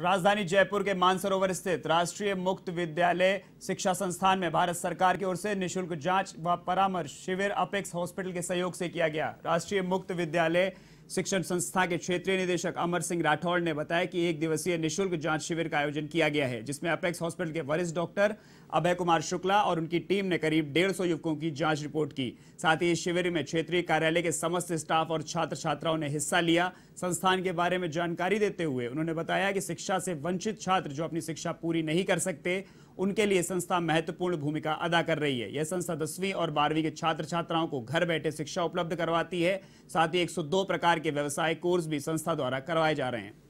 राजधानी जयपुर के मानसरोवर स्थित राष्ट्रीय मुक्त विद्यालय शिक्षा संस्थान में भारत सरकार की ओर से निशुल्क जाँच व परामर्श शिविर अपेक्स हॉस्पिटल के सहयोग से किया गया। राष्ट्रीय मुक्त विद्यालय शिक्षण संस्था के क्षेत्रीय निदेशक अमर सिंह राठौड़ ने बताया कि एक दिवसीय निशुल्क जाँच शिविर का आयोजन किया गया है, जिसमें अपेक्स हॉस्पिटल के वरिष्ठ डॉक्टर अभय कुमार शुक्ला और उनकी टीम ने करीब डेढ़ सौ युवकों की जाँच रिपोर्ट की। साथ ही इस शिविर में क्षेत्रीय कार्यालय के समस्त स्टाफ और छात्र छात्राओं ने हिस्सा लिया। संस्थान के बारे में जानकारी देते हुए उन्होंने बताया कि शिक्षा से वंचित छात्र जो अपनी शिक्षा पूरी नहीं कर सकते उनके लिए संस्था महत्वपूर्ण भूमिका अदा कर रही है। यह संस्था दसवीं और बारहवीं के छात्र छात्राओं को घर बैठे शिक्षा उपलब्ध करवाती है। साथ ही 102 प्रकार के व्यवसाय कोर्स भी संस्था द्वारा करवाए जा रहे हैं।